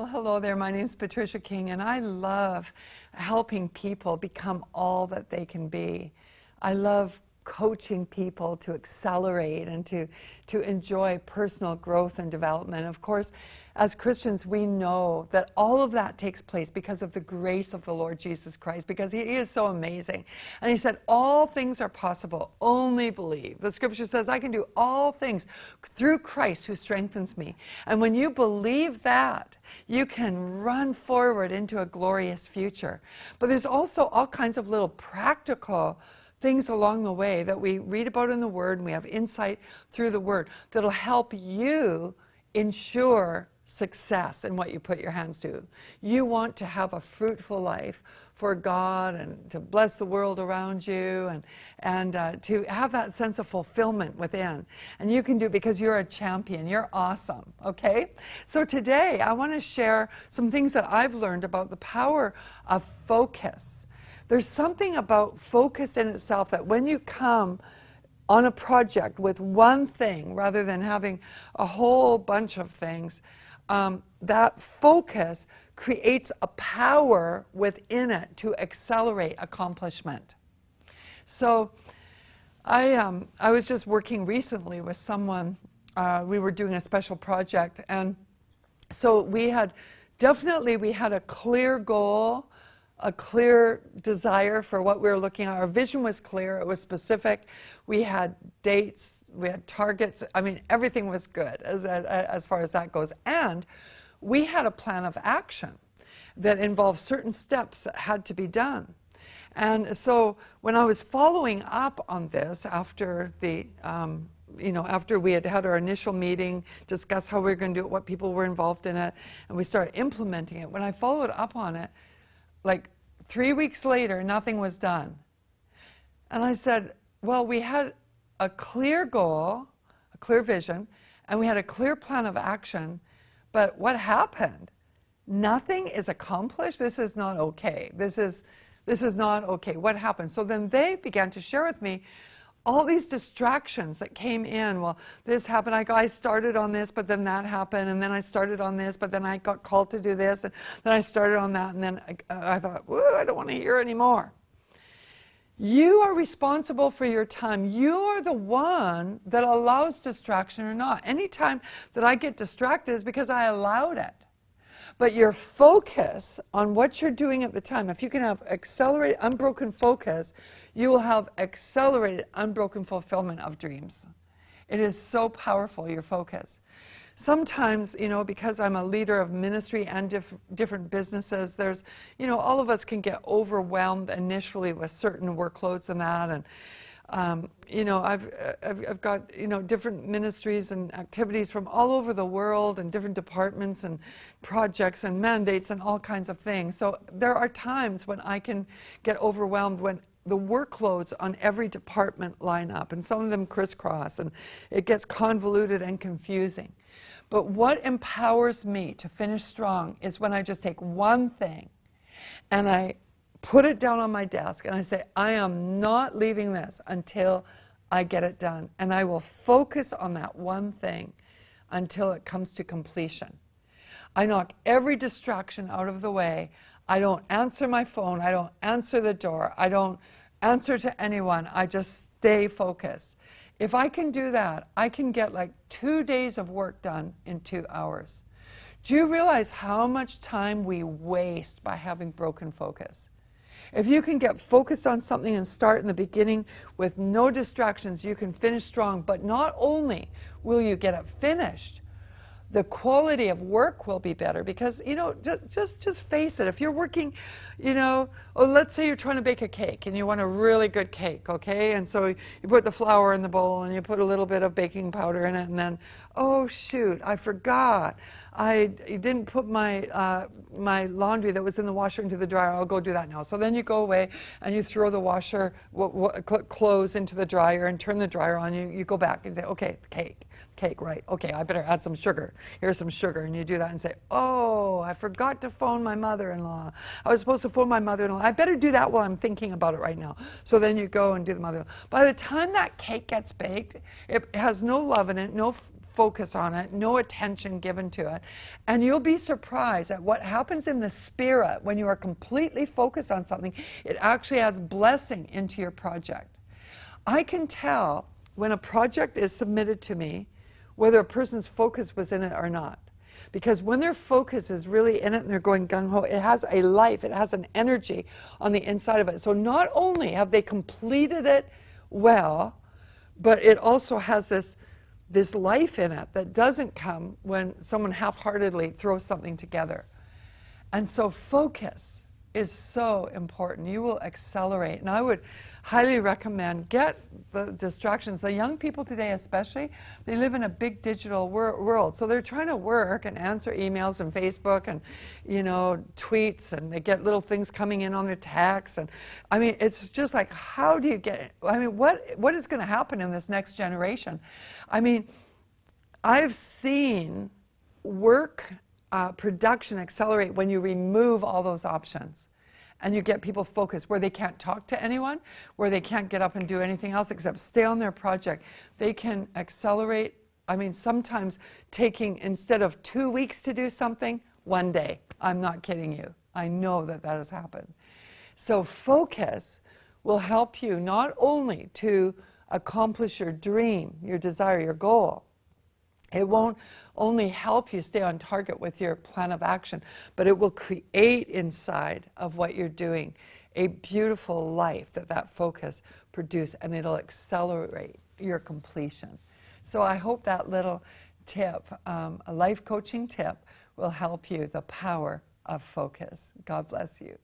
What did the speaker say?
Well, hello there. My name is Patricia King, and I love helping people become all that they can be. I love coaching people to accelerate and to, to enjoy personal growth and development. Of course, as Christians, we know that all of that takes place because of the grace of the Lord Jesus Christ, because He is so amazing. And He said, All things are possible, only believe. The scripture says, I can do all things through Christ who strengthens me. And when you believe that, you can run forward into a glorious future. But there's also all kinds of little practical things along the way that we read about in the Word and we have insight through the Word that'll help you ensure success in what you put your hands to. You want to have a fruitful life for God and to bless the world around you and, and uh, to have that sense of fulfillment within. And you can do because you're a champion. You're awesome, okay? So today I want to share some things that I've learned about the power of focus there's something about focus in itself that when you come on a project with one thing rather than having a whole bunch of things, um, that focus creates a power within it to accelerate accomplishment. So, I um, I was just working recently with someone. Uh, we were doing a special project, and so we had definitely we had a clear goal a clear desire for what we were looking at. Our vision was clear, it was specific. We had dates, we had targets. I mean, everything was good as, as far as that goes. And we had a plan of action that involved certain steps that had to be done. And so when I was following up on this after the um, you know, after we had had our initial meeting, discuss how we were going to do it, what people were involved in it, and we started implementing it. When I followed up on it, like three weeks later, nothing was done. And I said, Well, we had a clear goal, a clear vision, and we had a clear plan of action, but what happened? Nothing is accomplished. This is not okay. This is this is not okay. What happened? So then they began to share with me all these distractions that came in. Well, this happened. I, I started on this, but then that happened, and then I started on this, but then I got called to do this, and then I started on that, and then I, I thought, I don't want to hear anymore. You are responsible for your time. You are the one that allows distraction or not. Anytime that I get distracted is because I allowed it. But your focus on what you're doing at the time, if you can have accelerated, unbroken focus, you will have accelerated, unbroken fulfillment of dreams. It is so powerful, your focus. Sometimes, you know, because I'm a leader of ministry and diff- different businesses, there's, you know, all of us can get overwhelmed initially with certain workloads and that. And, um, you know, I've, I've, I've, got, you know, different ministries and activities from all over the world and different departments and projects and mandates and all kinds of things. So there are times when I can get overwhelmed when the workloads on every department line up and some of them crisscross and it gets convoluted and confusing. But what empowers me to finish strong is when I just take one thing and I put it down on my desk and I say, I am not leaving this until I get it done. And I will focus on that one thing until it comes to completion. I knock every distraction out of the way. I don't answer my phone. I don't answer the door. I don't answer to anyone. I just stay focused. If I can do that, I can get like two days of work done in two hours. Do you realize how much time we waste by having broken focus? If you can get focused on something and start in the beginning with no distractions, you can finish strong. But not only will you get it finished, the quality of work will be better. Because you know just, just just face it. If you're working you know oh, let's say you're trying to bake a cake and you want a really good cake okay? And so you put the flour in the bowl and you put a little bit of baking powder in it and then oh shoot i forgot i didn't put my uh, my laundry that was in the washer into the dryer i'll go do that now so then you go away and you throw the washer clothes into the dryer and turn the dryer on you you go back and say okay cake cake, right? Okay, I better add some sugar. Here's some sugar. And you do that and say, oh, I forgot to phone my mother in law. I was supposed to phone my mother in law. I better do that while I'm thinking about it right now. So then you go and do the mother in law. By the time that cake gets baked, it has no love in it, no focus on it, no attention given to it. And you'll be surprised at what happens in the spirit when you are completely focused on something. It actually adds blessing into your project. I can tell when a project is submitted to me whether a person's focus was in it or not. Because when their focus is really in it and they're going gung ho, it has a life, it has an energy on the inside of it. So not only have they completed it well, but it also has this this life in it that doesn't come when someone half-heartedly throws something together. And so focus is so important. You will accelerate. And I would highly recommend get the distractions. The young people today, especially, they live in a big digital wor- world. So they're trying to work and answer emails and Facebook and, you know, tweets, and they get little things coming in on their texts. And I mean, it's just like, how do you get? I mean, what what is going to happen in this next generation? I mean, I've seen work uh, production accelerate when you remove all those options and you get people focused where they can't talk to anyone, where they can't get up and do anything else except stay on their project. They can accelerate. I mean, sometimes taking, instead of two weeks to do something, one day. I'm not kidding you. I know that that has happened. So, focus will help you not only to accomplish your dream, your desire, your goal, it won't only help you stay on target with your plan of action, but it will create inside of what you're doing a beautiful life that that focus produce and it'll accelerate your completion. So I hope that little tip, um, a life coaching tip, will help you the power of focus. God bless you.